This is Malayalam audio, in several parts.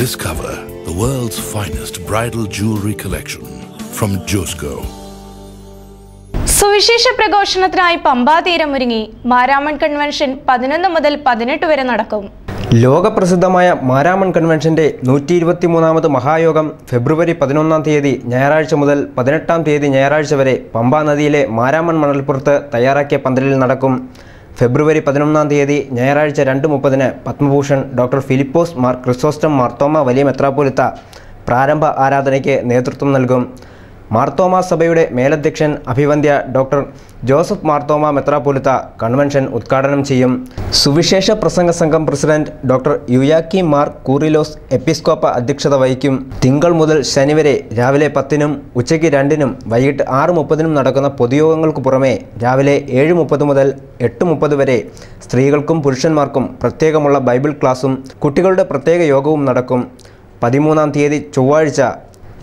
world's finest bridal jewelry collection from Josco. സുവിശേഷ പ്രഘോഷണത്തിനായി പമ്പാതീരം ഒരുങ്ങി മാരാമൺ കൺവെൻഷൻ പതിനൊന്ന് മുതൽ പതിനെട്ട് വരെ നടക്കും ലോകപ്രസിദ്ധമായ മാരാമൺ കൺവെൻഷന്റെ നൂറ്റി ഇരുപത്തിമൂന്നാമത് മഹായോഗം ഫെബ്രുവരി പതിനൊന്നാം തീയതി ഞായറാഴ്ച മുതൽ പതിനെട്ടാം തീയതി ഞായറാഴ്ച വരെ പമ്പാ നദിയിലെ മാരാമൺ മണൽപ്പുറത്ത് തയ്യാറാക്കിയ പന്തലിൽ നടക്കും ഫെബ്രുവരി പതിനൊന്നാം തീയതി ഞായറാഴ്ച രണ്ട് മുപ്പതിന് പത്മഭൂഷൺ ഡോക്ടർ ഫിലിപ്പോസ് മാർ ക്രിസോസ്റ്റം മാർത്തോമ വലിയ മെത്രാപ്പോലിത്ത പ്രാരംഭ ആരാധനയ്ക്ക് നേതൃത്വം നൽകും. മാർത്തോമ സഭയുടെ മേലധ്യക്ഷൻ അഭിവന്ധ്യ ഡോക്ടർ ജോസഫ് മാർത്തോമ മെത്രാപൊലിത്ത കൺവെൻഷൻ ഉദ്ഘാടനം ചെയ്യും. സുവിശേഷ പ്രസംഗ സംഘം പ്രസിഡന്റ് ഡോക്ടർ യുയാക്കി മാർ കൂറിലോസ് എപ്പിസ്കോപ്പ അധ്യക്ഷത വഹിക്കും. തിങ്കൾ മുതൽ ശനി വരെ രാവിലെ പത്തിനും ഉച്ചയ്ക്ക് രണ്ടിനും വൈകിട്ട് ആറ് മുപ്പതിനും നടക്കുന്ന പൊതുയോഗങ്ങൾക്ക് പുറമെ രാവിലെ ഏഴ് മുപ്പത് മുതൽ എട്ട് മുപ്പത് വരെ സ്ത്രീകൾക്കും പുരുഷന്മാർക്കും പ്രത്യേകമുള്ള ബൈബിൾ ക്ലാസും കുട്ടികളുടെ പ്രത്യേക യോഗവും നടക്കും. പതിമൂന്നാം തീയതി ചൊവ്വാഴ്ച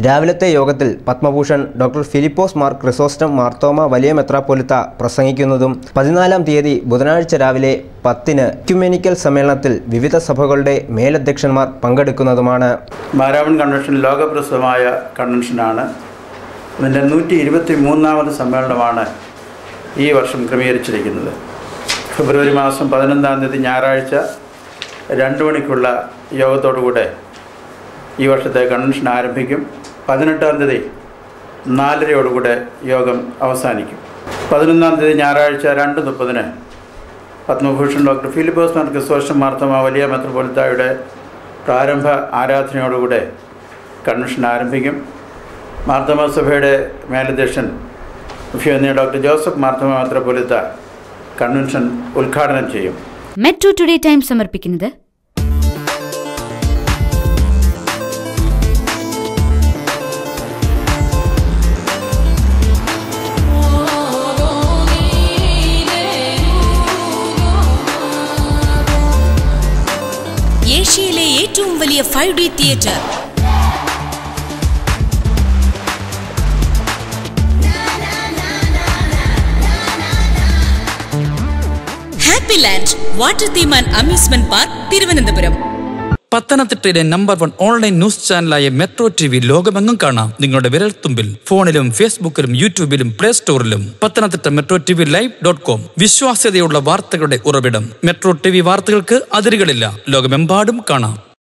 രാവിലത്തെ യോഗത്തിൽ പത്മഭൂഷൺ ഡോക്ടർ ഫിലിപ്പോസ് മാർ ക്രിസോസ്റ്റം മാർത്തോമ വലിയ മെത്രാപ്പൊലിത്ത പ്രസംഗിക്കുന്നതും പതിനാലാം തീയതി ബുധനാഴ്ച രാവിലെ പത്തിന് ക്യുമെനിക്കൽ സമ്മേളനത്തിൽ വിവിധ സഭകളുടെ മേലധ്യക്ഷന്മാർ പങ്കെടുക്കുന്നതുമാണ്. മാരാവൺ കൺവെൻഷൻ ലോകപ്രസിദ്ധമായ കൺവെൻഷനാണ്. ഇതിന്റെ നൂറ്റി ഇരുപത്തി മൂന്നാമത് സമ്മേളനമാണ് ഈ വർഷം ക്രമീകരിച്ചിരിക്കുന്നത്. ഫെബ്രുവരി മാസം പതിനൊന്നാം തീയതി ഞായറാഴ്ച രണ്ട് മണിക്കുള്ള യോഗത്തോടുകൂടെ ഈ വർഷത്തെ കൺവെൻഷൻ ആരംഭിക്കും. പതിനെട്ടാം തീയതി നാലരയോടുകൂടെ യോഗം അവസാനിക്കും. പതിനൊന്നാം തീയതി ഞായറാഴ്ച രണ്ട് മുപ്പതിന് പത്മഭൂഷൺ ഡോക്ടർ ഫിലിപ്പോസ് മാർ ക്രിസ്തോഷം മാർത്തമ വലിയ മെത്രപൊലിത്തായുടെ പ്രാരംഭ ആരാധനയോടുകൂടെ കൺവെൻഷൻ ആരംഭിക്കും. മാർത്തമ സഭയുടെ മേലധ്യക്ഷൻ മുഖ്യമന്ത്രി ഡോക്ടർ ജോസഫ് മാർത്തമ മെത്രപൊലിത്ത കൺവെൻഷൻ ഉദ്ഘാടനം ചെയ്യും. മെട്രോ ടുഡേ ടൈം സമർപ്പിക്കുന്നത് ഏറ്റവും five D theatre. Happy land water theme and amusement park Thiruvananthapuram. പത്തനംതിട്ടയിലെ നമ്പർ വൺ ഓൺലൈൻ ന്യൂസ് ചാനലായ മെട്രോ ടി വി ലോകമെങ്ങും കാണാം. നിങ്ങളുടെ വിരൽത്തുമ്പിൽ ഫോണിലും ഫേസ്ബുക്കിലും യൂട്യൂബിലും play സ്റ്റോറിലും. Pathanamthitta metro T V live dot com. വിശ്വാസ്യതയുള്ള വാർത്തകളുടെ ഉറവിടം. മെട്രോ ടി വി വാർത്തകൾക്ക് അതിരുകളില്ല. ലോകമെമ്പാടും കാണാം.